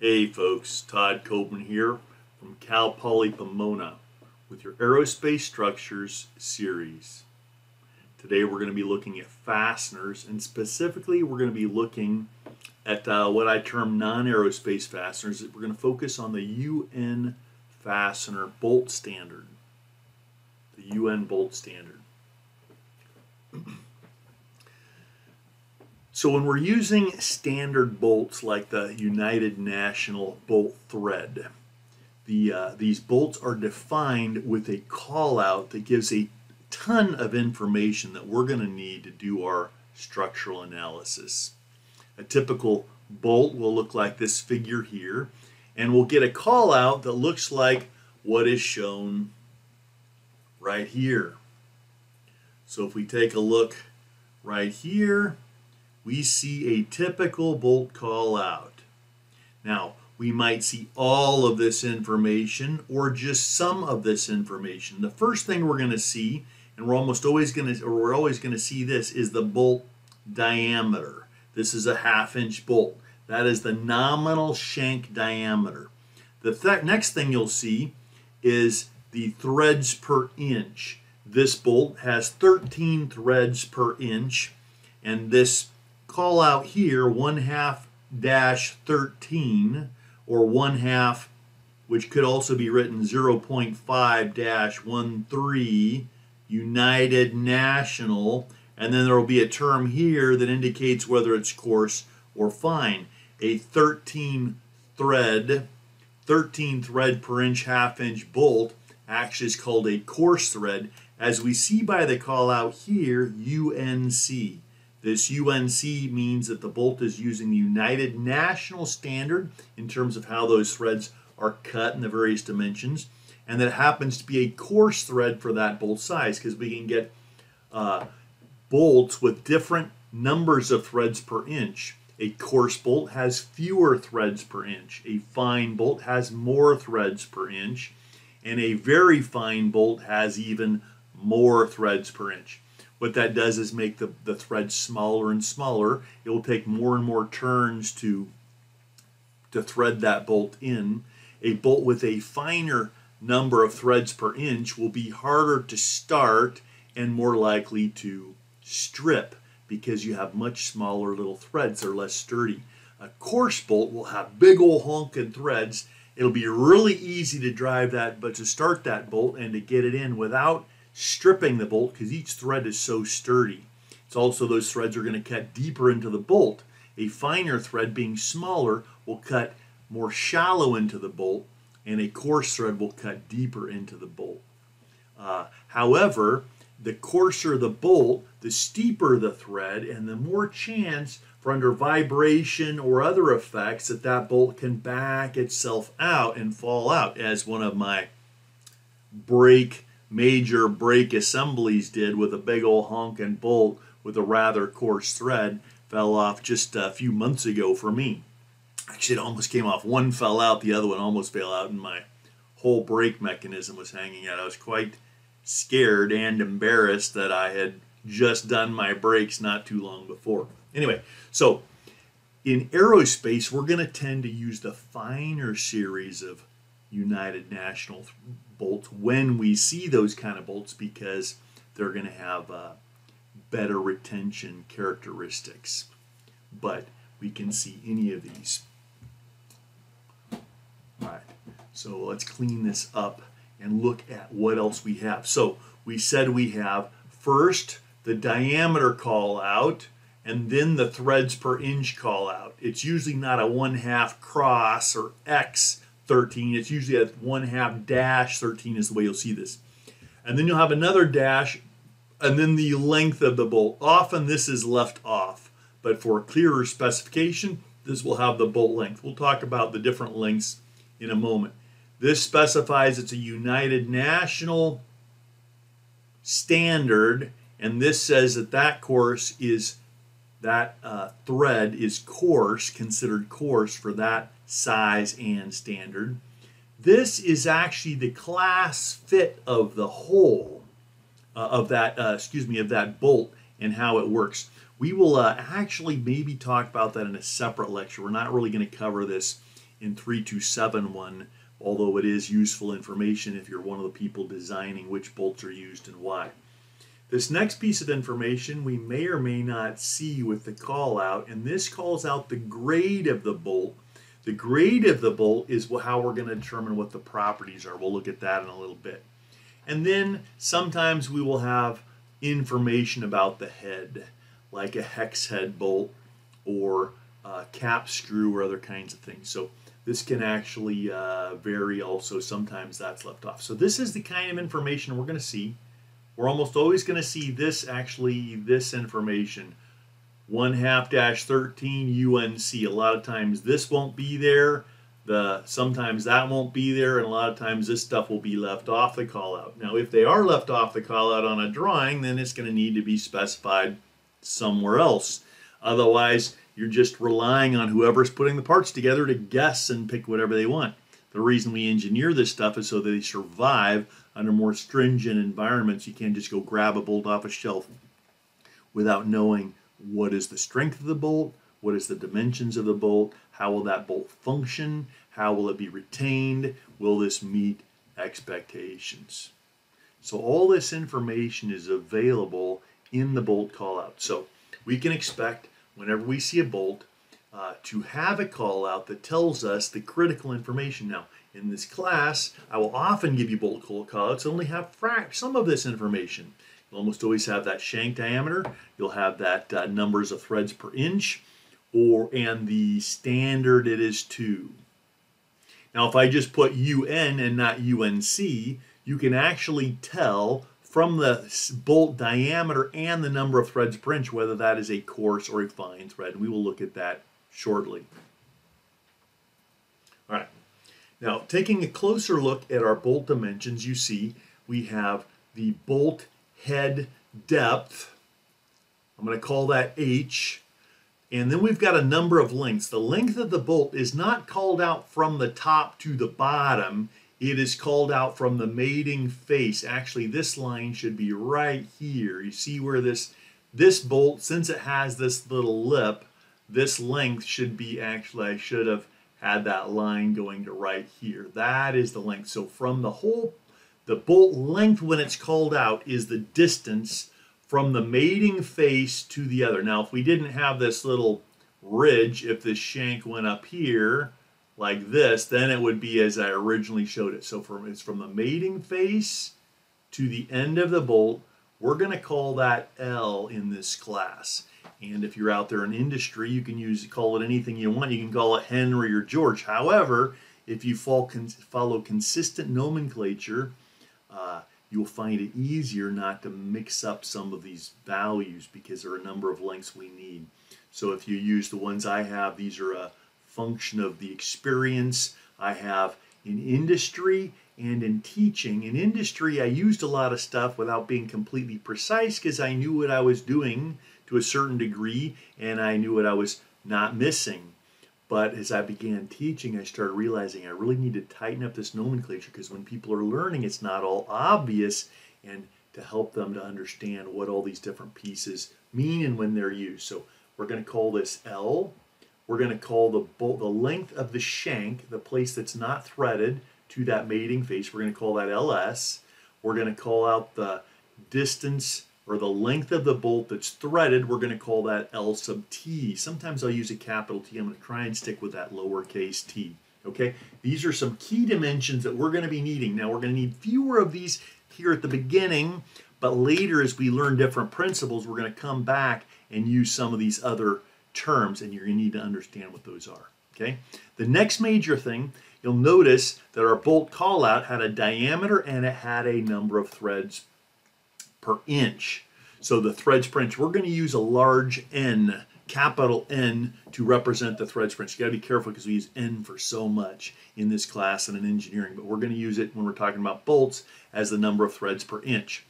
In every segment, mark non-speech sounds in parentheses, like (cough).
Hey folks, Todd Coburn here from Cal Poly Pomona with your Aerospace Structures series. Today we're going to be looking at fasteners and specifically we're going to be looking at uh, what I term non-aerospace fasteners. We're going to focus on the UN fastener bolt standard. The UN bolt standard. (clears throat) So when we're using standard bolts like the United National bolt thread, the, uh, these bolts are defined with a call out that gives a ton of information that we're going to need to do our structural analysis. A typical bolt will look like this figure here, and we'll get a call out that looks like what is shown right here. So if we take a look right here, we see a typical bolt call out. Now, we might see all of this information or just some of this information. The first thing we're going to see, and we're almost always going to, or we're always going to see this, is the bolt diameter. This is a half inch bolt. That is the nominal shank diameter. The th next thing you'll see is the threads per inch. This bolt has 13 threads per inch, and this call out here 1 half dash 13 or 1 half which could also be written 0.5 dash 13 United National and then there will be a term here that indicates whether it's coarse or fine. A 13 thread 13 thread per inch half inch bolt actually is called a coarse thread as we see by the call out here UNC. This UNC means that the bolt is using the United National Standard in terms of how those threads are cut in the various dimensions, and that happens to be a coarse thread for that bolt size because we can get uh, bolts with different numbers of threads per inch. A coarse bolt has fewer threads per inch. A fine bolt has more threads per inch. And a very fine bolt has even more threads per inch. What that does is make the, the thread smaller and smaller. It will take more and more turns to, to thread that bolt in. A bolt with a finer number of threads per inch will be harder to start and more likely to strip because you have much smaller little threads. They're less sturdy. A coarse bolt will have big old honking threads. It'll be really easy to drive that, but to start that bolt and to get it in without stripping the bolt because each thread is so sturdy. It's also those threads are going to cut deeper into the bolt. A finer thread being smaller will cut more shallow into the bolt and a coarse thread will cut deeper into the bolt. Uh, however, the coarser the bolt, the steeper the thread and the more chance for under vibration or other effects that that bolt can back itself out and fall out as one of my brake major brake assemblies did with a big old honk and bolt with a rather coarse thread fell off just a few months ago for me. Actually, it almost came off. One fell out, the other one almost fell out, and my whole brake mechanism was hanging out. I was quite scared and embarrassed that I had just done my brakes not too long before. Anyway, so in aerospace, we're going to tend to use the finer series of United National bolts when we see those kind of bolts because they're going to have uh, better retention characteristics. But we can see any of these. All right, so let's clean this up and look at what else we have. So we said we have first the diameter call out and then the threads per inch call out. It's usually not a one half cross or X 13. It's usually a 1 half dash 13 is the way you'll see this. And then you'll have another dash and then the length of the bolt. Often this is left off, but for clearer specification, this will have the bolt length. We'll talk about the different lengths in a moment. This specifies it's a United National standard, and this says that that coarse is that uh, thread is coarse, considered coarse for that size and standard. This is actually the class fit of the hole uh, of that, uh, excuse me, of that bolt and how it works. We will uh, actually maybe talk about that in a separate lecture. We're not really going to cover this in 3271, although it is useful information if you're one of the people designing which bolts are used and why. This next piece of information we may or may not see with the call out, and this calls out the grade of the bolt. The grade of the bolt is how we're going to determine what the properties are. We'll look at that in a little bit. And then sometimes we will have information about the head, like a hex head bolt or a cap screw or other kinds of things. So this can actually uh, vary also. Sometimes that's left off. So this is the kind of information we're going to see we're almost always going to see this actually, this information. 1 half dash 13 UNC. A lot of times this won't be there. The Sometimes that won't be there, and a lot of times this stuff will be left off the call out. Now, if they are left off the call out on a drawing, then it's going to need to be specified somewhere else. Otherwise, you're just relying on whoever's putting the parts together to guess and pick whatever they want. The reason we engineer this stuff is so that they survive under more stringent environments, you can't just go grab a bolt off a shelf without knowing what is the strength of the bolt, what is the dimensions of the bolt, how will that bolt function, how will it be retained, will this meet expectations. So all this information is available in the bolt callout. So we can expect whenever we see a bolt uh, to have a call out that tells us the critical information. Now, in this class, I will often give you bolt callouts that only have some of this information. You'll almost always have that shank diameter. You'll have that uh, numbers of threads per inch, or and the standard it is 2. Now, if I just put UN and not UNC, you can actually tell from the bolt diameter and the number of threads per inch whether that is a coarse or a fine thread. We will look at that shortly. All right. Now, taking a closer look at our bolt dimensions, you see we have the bolt head depth. I'm going to call that H. And then we've got a number of lengths. The length of the bolt is not called out from the top to the bottom. It is called out from the mating face. Actually, this line should be right here. You see where this, this bolt, since it has this little lip, this length should be actually, I should have had that line going to right here. That is the length. So from the whole, the bolt length when it's called out is the distance from the mating face to the other. Now, if we didn't have this little ridge, if this shank went up here like this, then it would be as I originally showed it. So from it's from the mating face to the end of the bolt. We're going to call that L in this class. And if you're out there in industry, you can use call it anything you want. You can call it Henry or George. However, if you follow consistent nomenclature, uh, you'll find it easier not to mix up some of these values because there are a number of lengths we need. So if you use the ones I have, these are a function of the experience I have in industry and in teaching. In industry, I used a lot of stuff without being completely precise because I knew what I was doing to a certain degree, and I knew what I was not missing. But as I began teaching, I started realizing I really need to tighten up this nomenclature because when people are learning, it's not all obvious, and to help them to understand what all these different pieces mean and when they're used. So we're going to call this L. We're going to call the the length of the shank, the place that's not threaded to that mating face, we're going to call that LS. We're going to call out the distance or the length of the bolt that's threaded, we're going to call that L sub T. Sometimes I'll use a capital T. I'm going to try and stick with that lowercase t. Okay, these are some key dimensions that we're going to be needing. Now we're going to need fewer of these here at the beginning, but later as we learn different principles, we're going to come back and use some of these other terms, and you're going to need to understand what those are. Okay, the next major thing, you'll notice that our bolt callout had a diameter and it had a number of threads per inch. So the threads per inch, we're going to use a large N, capital N, to represent the threads per inch. You got to be careful because we use N for so much in this class and in engineering, but we're going to use it when we're talking about bolts as the number of threads per inch.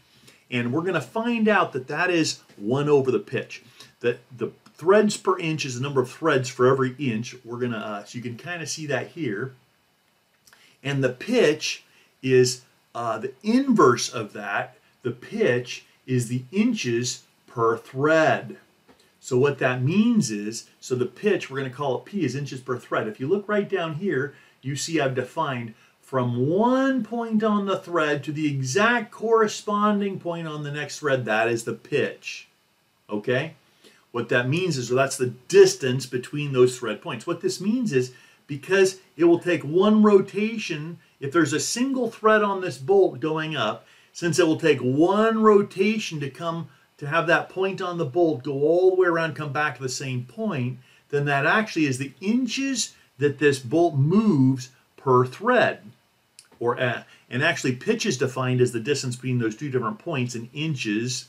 And we're going to find out that that is 1 over the pitch. That the threads per inch is the number of threads for every inch. We're going to, uh, so you can kind of see that here. And the pitch is uh, the inverse of that the pitch is the inches per thread. So what that means is, so the pitch, we're going to call it P, is inches per thread. If you look right down here, you see I've defined from one point on the thread to the exact corresponding point on the next thread, that is the pitch. Okay? What that means is, well, that's the distance between those thread points. What this means is, because it will take one rotation, if there's a single thread on this bolt going up, since it will take one rotation to come to have that point on the bolt go all the way around, come back to the same point, then that actually is the inches that this bolt moves per thread. Or uh, and actually pitch is defined as the distance between those two different points in inches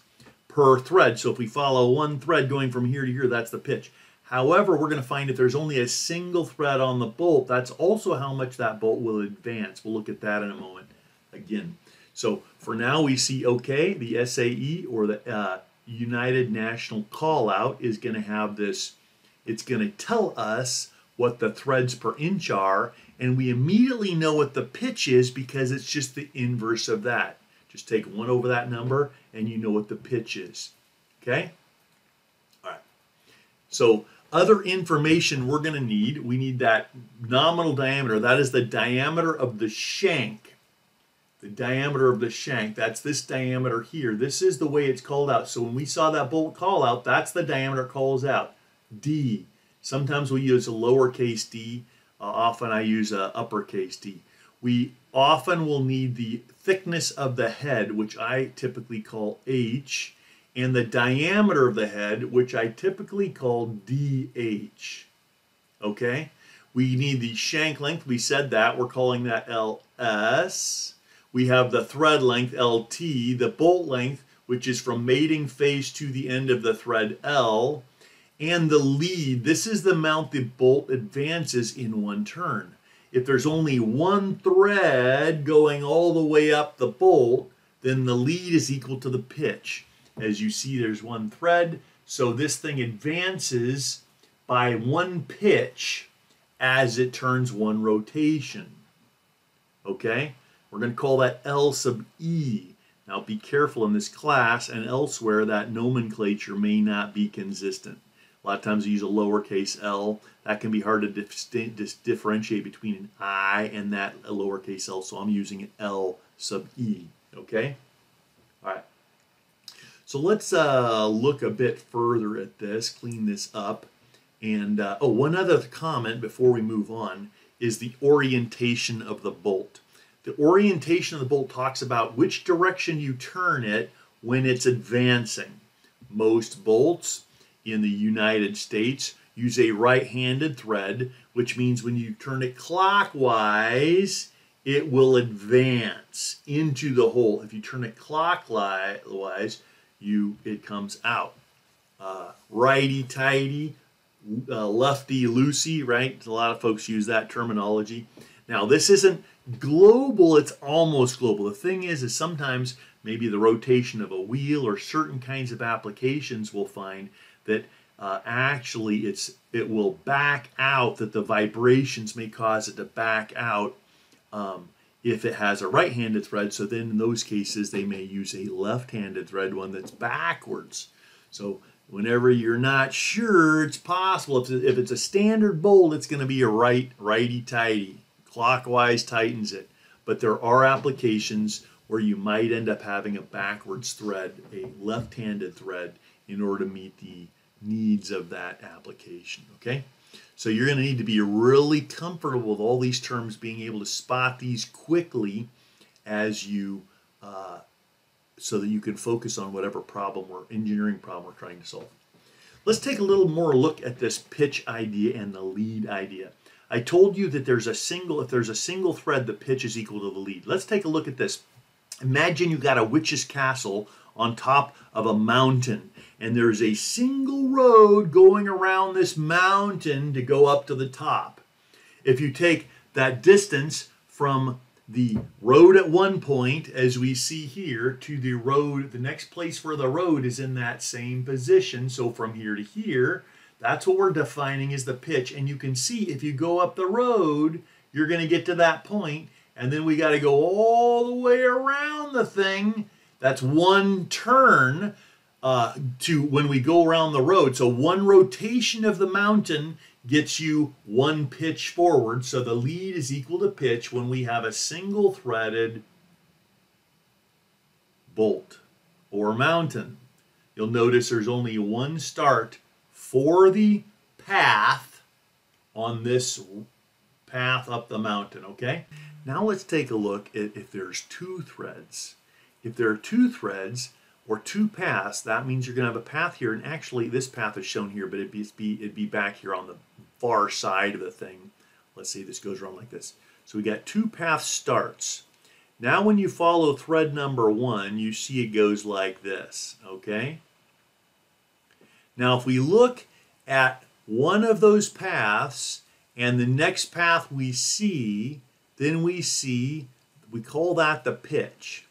per thread. So if we follow one thread going from here to here, that's the pitch. However, we're going to find if there's only a single thread on the bolt, that's also how much that bolt will advance. We'll look at that in a moment again. So for now, we see okay, the SAE or the uh, United National Call Out is going to have this, it's going to tell us what the threads per inch are, and we immediately know what the pitch is because it's just the inverse of that. Just take 1 over that number, and you know what the pitch is. Okay? All right. So other information we're going to need, we need that nominal diameter. That is the diameter of the shank the diameter of the shank. That's this diameter here. This is the way it's called out. So when we saw that bolt call out, that's the diameter calls out. D. Sometimes we use a lowercase d. Uh, often I use a uppercase d. We often will need the thickness of the head, which I typically call h, and the diameter of the head, which I typically call dh. Okay? We need the shank length. We said that. We're calling that ls we have the thread length LT, the bolt length, which is from mating face to the end of the thread L, and the lead. This is the amount the bolt advances in one turn. If there's only one thread going all the way up the bolt, then the lead is equal to the pitch. As you see, there's one thread, so this thing advances by one pitch as it turns one rotation. Okay? We're going to call that L sub E. Now be careful in this class and elsewhere that nomenclature may not be consistent. A lot of times we use a lowercase l. That can be hard to dif differentiate between an I and that lowercase l, so I'm using an L sub E, okay? All right. So let's uh, look a bit further at this, clean this up. And, uh, oh, one other comment before we move on is the orientation of the bolt. The orientation of the bolt talks about which direction you turn it when it's advancing. Most bolts in the United States use a right-handed thread, which means when you turn it clockwise, it will advance into the hole. If you turn it clockwise, you it comes out. Uh, righty-tighty, uh, lefty-loosey, right? A lot of folks use that terminology. Now, this isn't global, it's almost global. The thing is, is sometimes maybe the rotation of a wheel or certain kinds of applications will find that uh, actually it's it will back out, that the vibrations may cause it to back out um, if it has a right-handed thread. So then in those cases, they may use a left-handed thread, one that's backwards. So whenever you're not sure, it's possible. If, if it's a standard bolt, it's going to be a right, righty-tighty clockwise tightens it. But there are applications where you might end up having a backwards thread, a left-handed thread, in order to meet the needs of that application, okay? So you're going to need to be really comfortable with all these terms, being able to spot these quickly as you, uh, so that you can focus on whatever problem or engineering problem we're trying to solve. Let's take a little more look at this pitch idea and the lead idea. I told you that there's a single, if there's a single thread, the pitch is equal to the lead. Let's take a look at this. Imagine you got a witch's castle on top of a mountain and there's a single road going around this mountain to go up to the top. If you take that distance from the road at one point, as we see here, to the road, the next place where the road is in that same position, so from here to here, that's what we're defining as the pitch. And you can see if you go up the road, you're going to get to that point, and then we got to go all the way around the thing. That's one turn. uh, to when we go around the road. So one rotation of the mountain gets you one pitch forward. So the lead is equal to pitch when we have a single threaded bolt or mountain. You'll notice there's only one start for the path on this path up the mountain, okay? Now let's take a look at if there's two threads. If there are two threads or two paths, that means you're going to have a path here, and actually this path is shown here, but it'd be, it'd be back here on the far side of the thing. Let's see, if this goes around like this. So we got two path starts. Now when you follow thread number one, you see it goes like this, okay? Now if we look at one of those paths and the next path we see, then we see, we call that the pitch.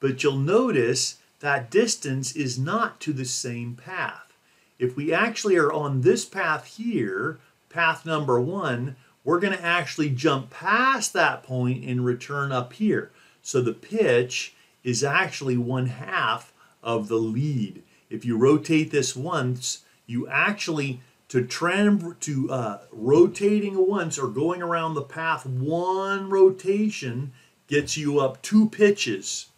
But you'll notice that distance is not to the same path. If we actually are on this path here, path number one, we're going to actually jump past that point and return up here. So the pitch is actually one half of the lead. If you rotate this once, you actually to trend to uh, rotating once or going around the path one rotation gets you up two pitches.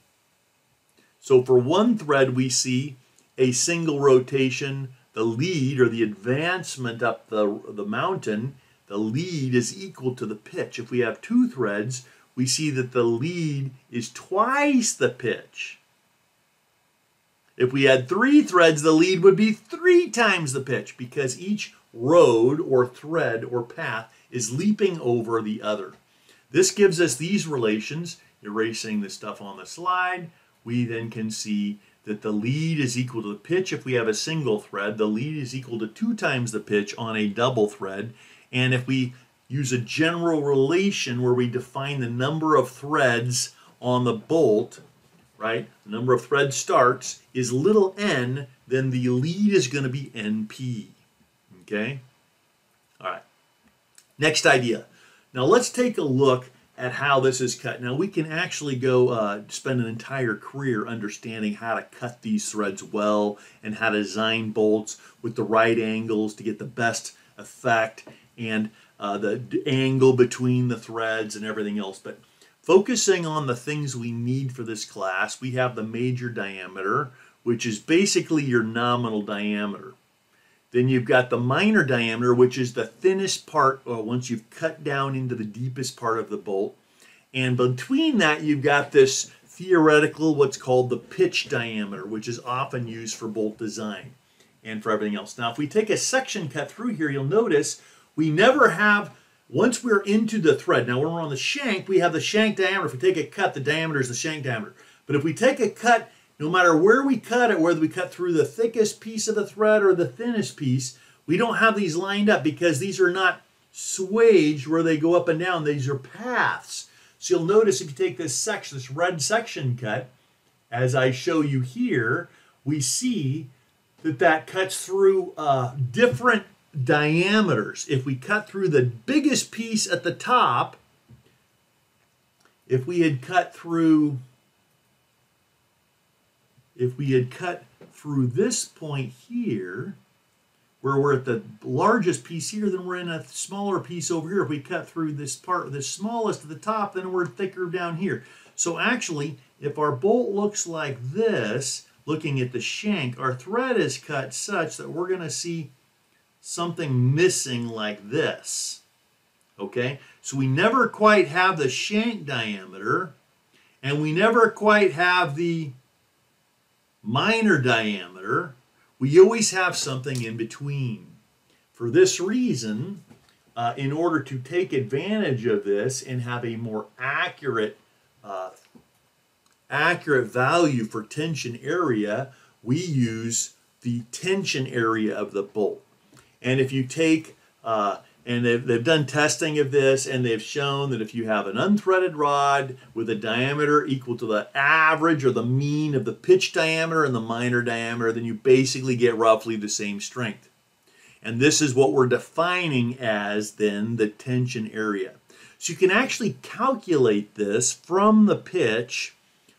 So for one thread we see a single rotation, the lead or the advancement up the, the mountain, the lead is equal to the pitch. If we have two threads, we see that the lead is twice the pitch. If we had three threads, the lead would be three times the pitch because each road or thread or path is leaping over the other. This gives us these relations, erasing the stuff on the slide. We then can see that the lead is equal to the pitch if we have a single thread. The lead is equal to two times the pitch on a double thread. And if we use a general relation where we define the number of threads on the bolt, right? The number of thread starts is little n, then the lead is going to be NP. Okay? All right. Next idea. Now let's take a look at how this is cut. Now we can actually go uh, spend an entire career understanding how to cut these threads well and how to design bolts with the right angles to get the best effect and uh, the angle between the threads and everything else. But Focusing on the things we need for this class, we have the major diameter, which is basically your nominal diameter. Then you've got the minor diameter, which is the thinnest part uh, once you've cut down into the deepest part of the bolt. And between that, you've got this theoretical, what's called the pitch diameter, which is often used for bolt design and for everything else. Now, if we take a section cut through here, you'll notice we never have once we're into the thread, now when we're on the shank, we have the shank diameter. If we take a cut, the diameter is the shank diameter. But if we take a cut, no matter where we cut it, whether we cut through the thickest piece of the thread or the thinnest piece, we don't have these lined up because these are not swaged where they go up and down. These are paths. So you'll notice if you take this section, this red section cut, as I show you here, we see that that cuts through uh, different diameters. If we cut through the biggest piece at the top, if we had cut through, if we had cut through this point here, where we're at the largest piece here, then we're in a smaller piece over here. If we cut through this part, the smallest at the top, then we're thicker down here. So actually, if our bolt looks like this, looking at the shank, our thread is cut such that we're going to see something missing like this. Okay, so we never quite have the shank diameter and we never quite have the minor diameter. We always have something in between. For this reason, uh, in order to take advantage of this and have a more accurate uh, accurate value for tension area, we use the tension area of the bolt. And if you take, uh, and they've, they've done testing of this, and they've shown that if you have an unthreaded rod with a diameter equal to the average or the mean of the pitch diameter and the minor diameter, then you basically get roughly the same strength. And this is what we're defining as then the tension area. So you can actually calculate this from the pitch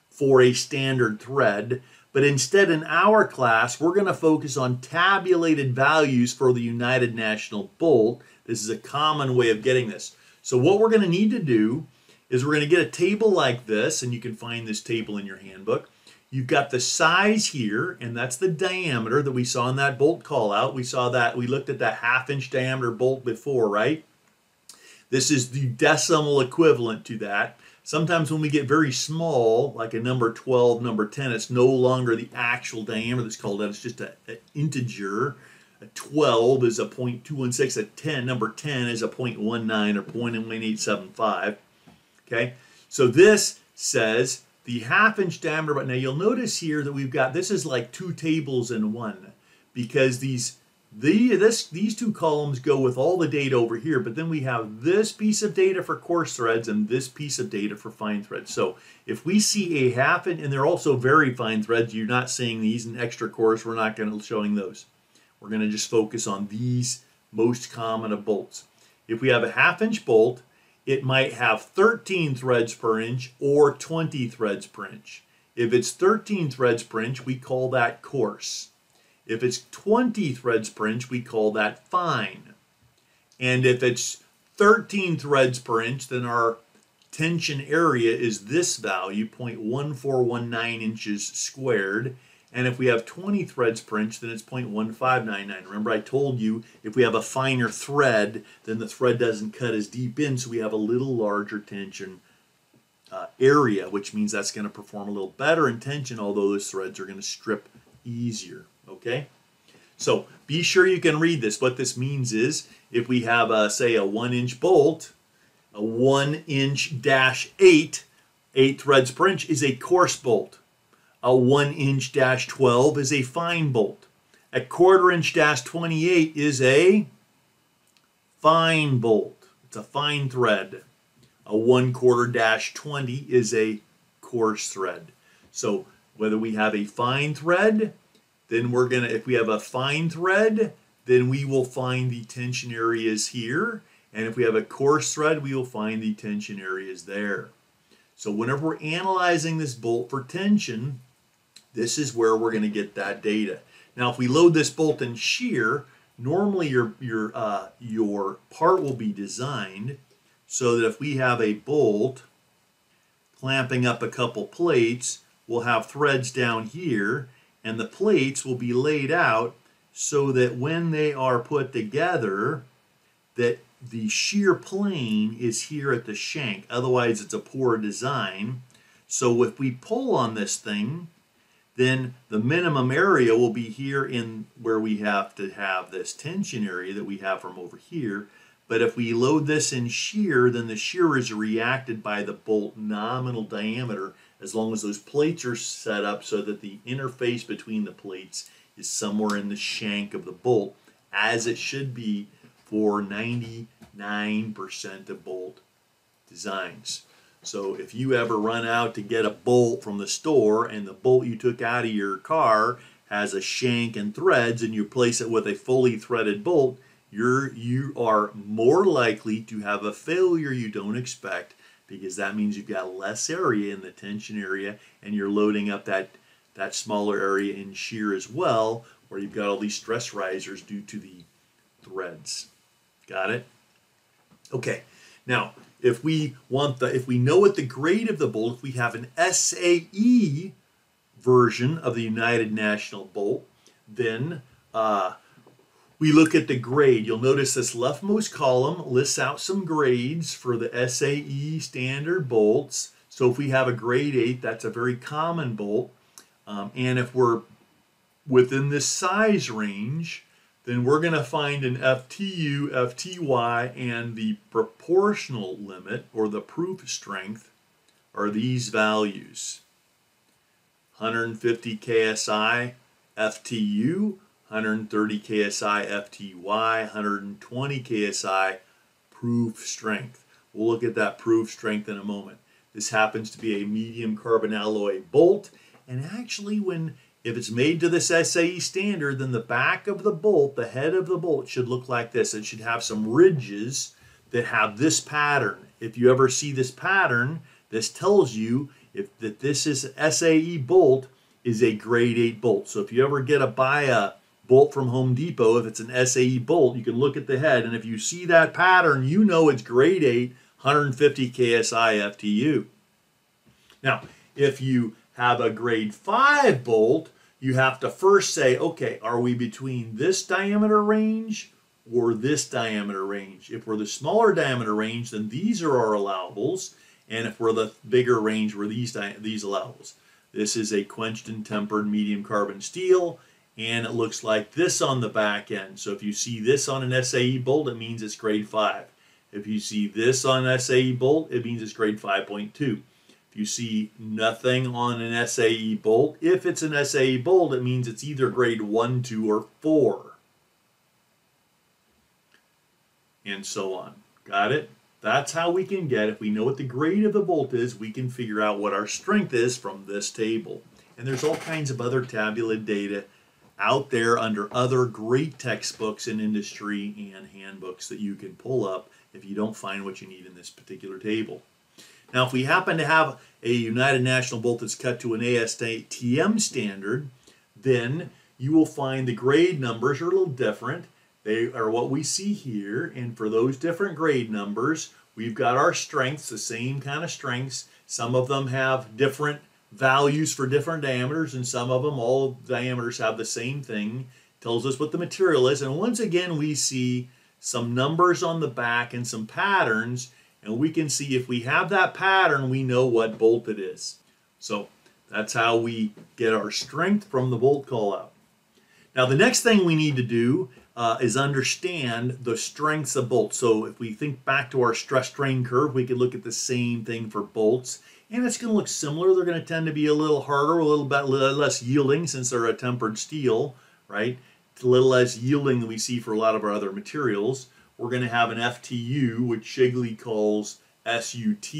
for a standard thread, But instead, in our class, we're going to focus on tabulated values for the United National Bolt. This is a common way of getting this. So what we're going to need to do is we're going to get a table like this, and you can find this table in your handbook. You've got the size here, and that's the diameter that we saw in that bolt call out. We saw that, we looked at that half inch diameter bolt before, right? This is the decimal equivalent to that. Sometimes when we get very small, like a number 12, number 10, it's no longer the actual diameter that's called out. It's just an integer. A 12 is a 0.216. A 10, number 10 is a 0.19 or 0.1875. Okay, so this says the half inch diameter, but now you'll notice here that we've got, this is like two tables in one because these the, this, these two columns go with all the data over here, but then we have this piece of data for coarse threads and this piece of data for fine threads. So if we see a half, and, and they're also very fine threads, you're not seeing these in extra coarse, we're not going to showing those. We're going to just focus on these most common of bolts. If we have a half inch bolt, it might have 13 threads per inch or 20 threads per inch. If it's 13 threads per inch, we call that coarse. If it's 20 threads per inch, we call that fine. And if it's 13 threads per inch, then our tension area is this value, 0.1419 inches squared. And if we have 20 threads per inch, then it's 0.1599. Remember I told you if we have a finer thread, then the thread doesn't cut as deep in, so we have a little larger tension uh, area, which means that's going to perform a little better in tension, although those threads are going to strip easier okay? So be sure you can read this. What this means is if we have, a, say, a one inch bolt, a one inch dash eight, eight threads per inch is a coarse bolt. A one inch dash 12 is a fine bolt. A quarter inch dash 28 is a fine bolt. It's a fine thread. A one quarter dash 20 is a coarse thread. So whether we have a fine thread then we're going to, if we have a fine thread, then we will find the tension areas here. And if we have a coarse thread, we will find the tension areas there. So whenever we're analyzing this bolt for tension, this is where we're going to get that data. Now, if we load this bolt in shear, normally your, your, uh, your part will be designed so that if we have a bolt clamping up a couple plates, we'll have threads down here and the plates will be laid out so that when they are put together that the shear plane is here at the shank. Otherwise it's a poor design. So if we pull on this thing then the minimum area will be here in where we have to have this tension area that we have from over here. But if we load this in shear then the shear is reacted by the bolt nominal diameter as long as those plates are set up so that the interface between the plates is somewhere in the shank of the bolt, as it should be for 99% of bolt designs. So if you ever run out to get a bolt from the store and the bolt you took out of your car has a shank and threads and you place it with a fully threaded bolt, you're you are more likely to have a failure you don't expect because that means you've got less area in the tension area and you're loading up that, that smaller area in shear as well where you've got all these stress risers due to the threads. Got it? Okay, now if we want the, if we know what the grade of the bolt, if we have an SAE version of the United National Bolt, then uh, we look at the grade. You'll notice this leftmost column lists out some grades for the SAE standard bolts. So if we have a grade 8, that's a very common bolt. Um, and if we're within this size range, then we're going to find an FTU, FTY, and the proportional limit, or the proof strength, are these values. 150 KSI FTU, 130 KSI FTY, 120 KSI proof strength. We'll look at that proof strength in a moment. This happens to be a medium carbon alloy bolt, and actually when if it's made to this SAE standard, then the back of the bolt, the head of the bolt should look like this. It should have some ridges that have this pattern. If you ever see this pattern, this tells you if that this is SAE bolt is a grade 8 bolt. So if you ever get a buy a bolt from Home Depot, if it's an SAE bolt, you can look at the head and if you see that pattern, you know it's grade 8 150 KSI FTU. Now, if you have a grade 5 bolt, you have to first say, okay, are we between this diameter range or this diameter range? If we're the smaller diameter range, then these are our allowables. And if we're the bigger range, we're these, these allowables. This is a quenched and tempered medium carbon steel, and it looks like this on the back end. So if you see this on an SAE bolt, it means it's grade 5. If you see this on an SAE bolt, it means it's grade 5.2. If you see nothing on an SAE bolt, if it's an SAE bolt, it means it's either grade 1, 2, or 4. And so on. Got it? That's how we can get, if we know what the grade of the bolt is, we can figure out what our strength is from this table. And there's all kinds of other tabular data out there under other great textbooks in industry and handbooks that you can pull up if you don't find what you need in this particular table. Now, if we happen to have a United National bolt that's cut to an ASTM standard, then you will find the grade numbers are a little different. They are what we see here, and for those different grade numbers, we've got our strengths, the same kind of strengths. Some of them have different values for different diameters, and some of them, all diameters have the same thing. Tells us what the material is, and once again, we see some numbers on the back and some patterns and we can see if we have that pattern, we know what bolt it is. So that's how we get our strength from the bolt call out. Now the next thing we need to do uh, is understand the strengths of bolts. So if we think back to our stress strain curve, we can look at the same thing for bolts. And it's going to look similar. They're going to tend to be a little harder, a little bit less yielding since they're a tempered steel, right? It's a little less yielding than we see for a lot of our other materials we're going to have an FTU, which Shigley calls SUT.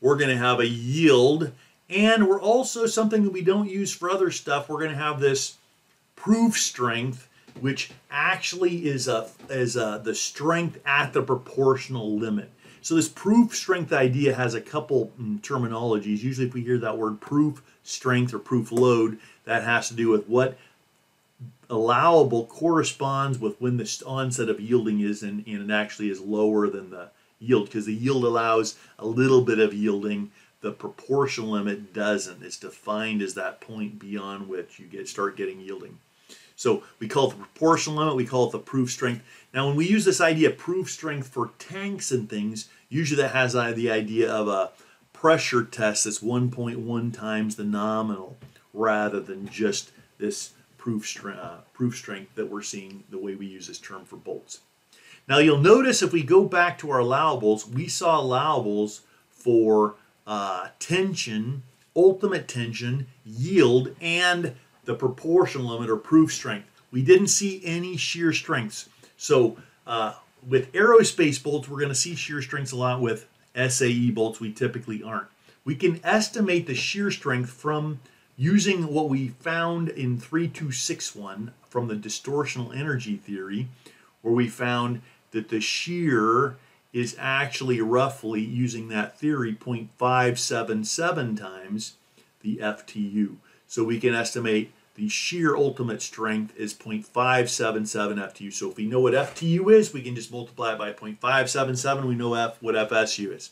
We're going to have a yield, and we're also something that we don't use for other stuff. We're going to have this proof strength, which actually is a is a, the strength at the proportional limit. So this proof strength idea has a couple mm, terminologies. Usually, if we hear that word proof strength or proof load, that has to do with what allowable corresponds with when the onset of yielding is and, and it actually is lower than the yield because the yield allows a little bit of yielding. The proportional limit doesn't. It's defined as that point beyond which you get start getting yielding. So we call it the proportional limit. We call it the proof strength now when we use this idea of proof strength for tanks and things usually that has the idea of a pressure test that's 1.1 times the nominal rather than just this proof, strength, uh, proof strength that we're seeing the way we use this term for bolts. Now you'll notice if we go back to our allowables, we saw allowables for uh, tension, ultimate tension, yield, and the proportional limit or proof strength. We didn't see any shear strengths. So uh, with aerospace bolts, we're going to see shear strengths a lot. With SAE bolts, we typically aren't. We can estimate the shear strength from using what we found in 3261 from the distortional energy theory, where we found that the shear is actually roughly, using that theory, 0.577 times the FTU. So we can estimate the shear ultimate strength is 0.577 FTU. So if we know what FTU is, we can just multiply it by 0.577. We know F, what FSU is.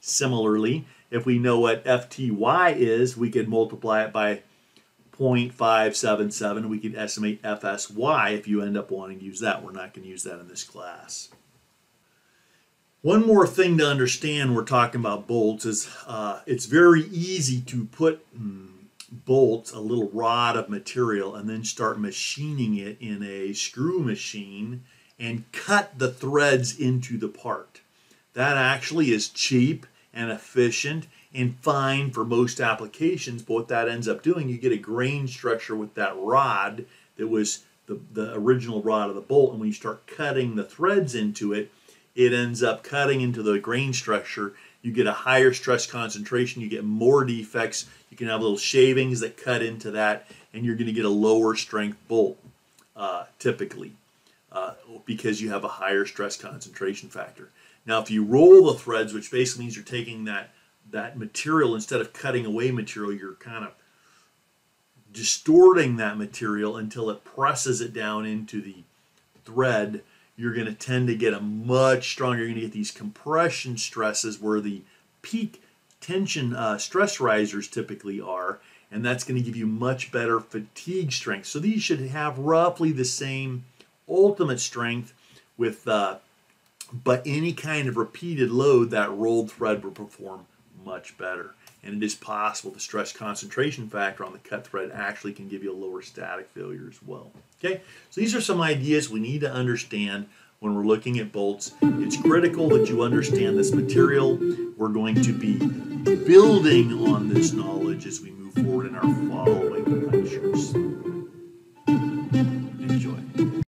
Similarly, if we know what FTY is, we could multiply it by 0.577. We could estimate FSY if you end up wanting to use that. We're not going to use that in this class. One more thing to understand we're talking about bolts is uh, it's very easy to put mm, bolts, a little rod of material, and then start machining it in a screw machine and cut the threads into the part. That actually is cheap and efficient and fine for most applications. But what that ends up doing, you get a grain structure with that rod that was the, the original rod of the bolt. And when you start cutting the threads into it, it ends up cutting into the grain structure. You get a higher stress concentration, you get more defects, you can have little shavings that cut into that, and you're going to get a lower strength bolt uh, typically uh, because you have a higher stress concentration factor. Now, if you roll the threads, which basically means you're taking that that material instead of cutting away material, you're kind of distorting that material until it presses it down into the thread, you're going to tend to get a much stronger, you're going to get these compression stresses where the peak tension uh, stress risers typically are, and that's going to give you much better fatigue strength. So these should have roughly the same ultimate strength with, uh, but any kind of repeated load, that rolled thread will perform much better. And it is possible the stress concentration factor on the cut thread actually can give you a lower static failure as well. Okay, so these are some ideas we need to understand when we're looking at bolts. It's critical that you understand this material. We're going to be building on this knowledge as we move forward in our following.